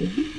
Mm-hmm.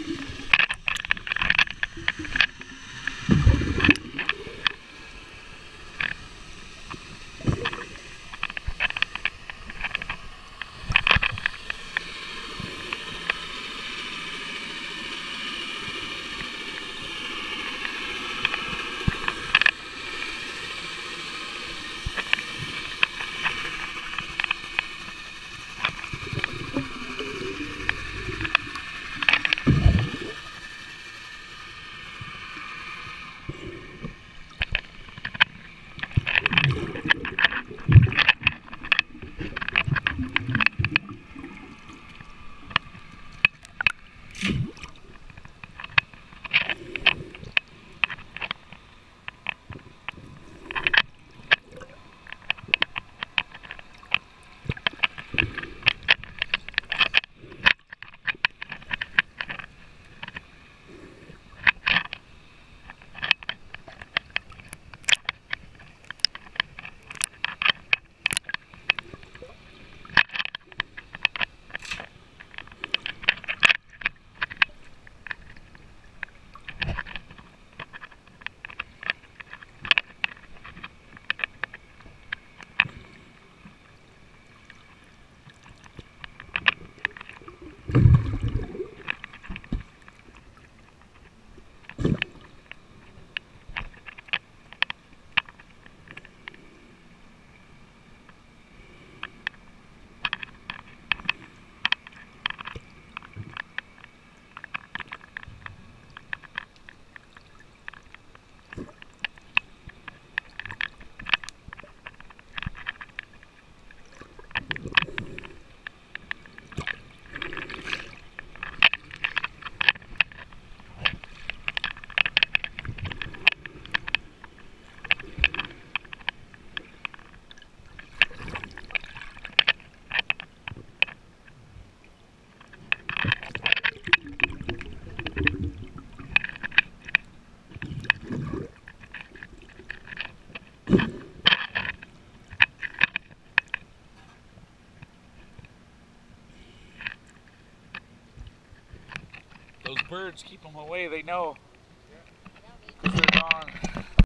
Mm-hmm. Those birds keep them away, they know. they're gone.